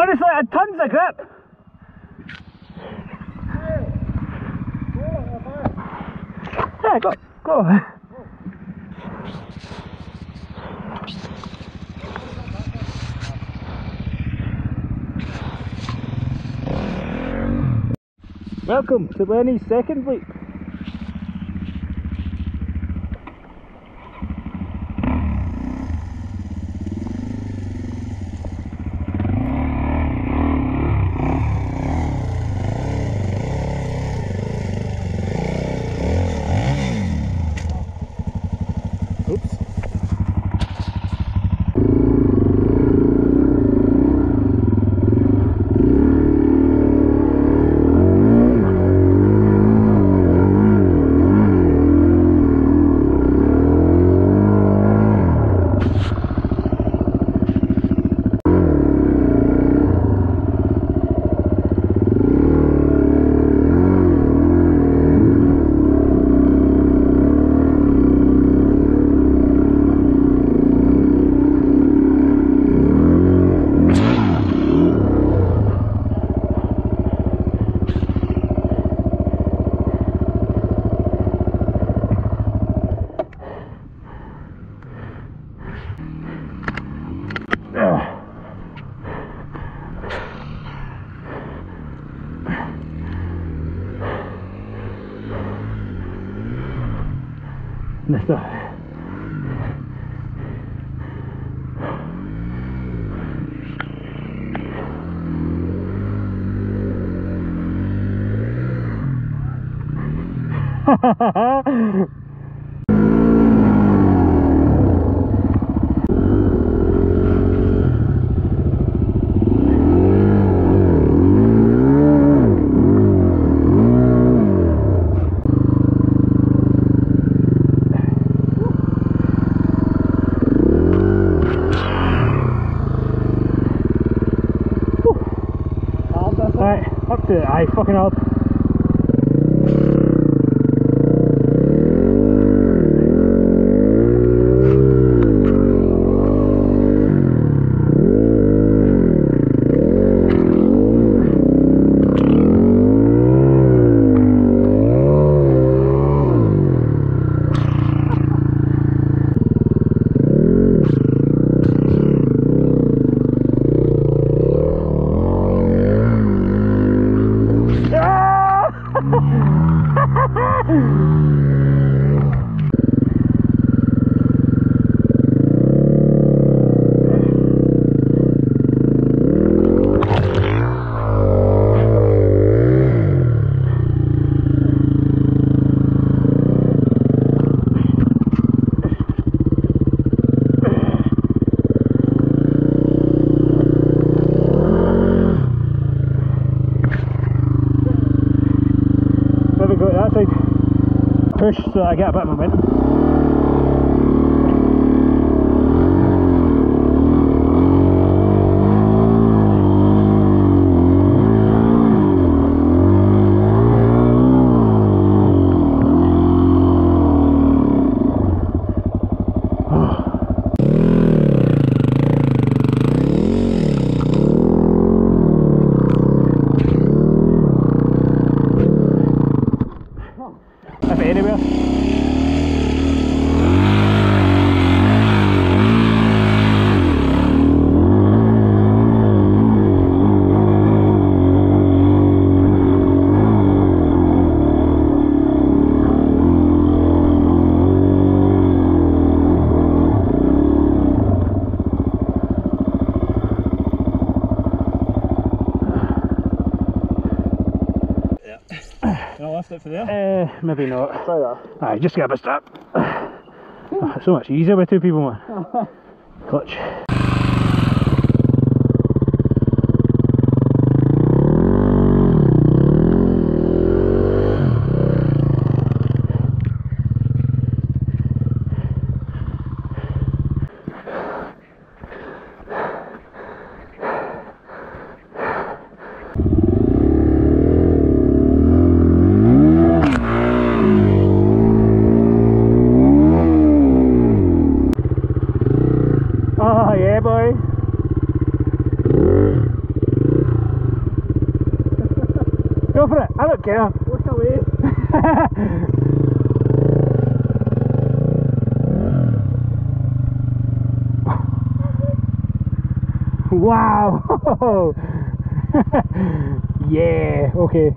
Honestly, I had tons of grip. Yeah, go, go. Welcome to Lenny's second leap. Oops. なさハハハハ up. Aye, fucking hard. Maybe Push so I get a bit of momentum. Can it for there? Uh, maybe not. Try that. Aye, just get a step. Oh, so much easier with two people, man. Clutch. Oh, yeah, boy. Go for it. I don't care. Look away. Eh? wow. yeah. Okay.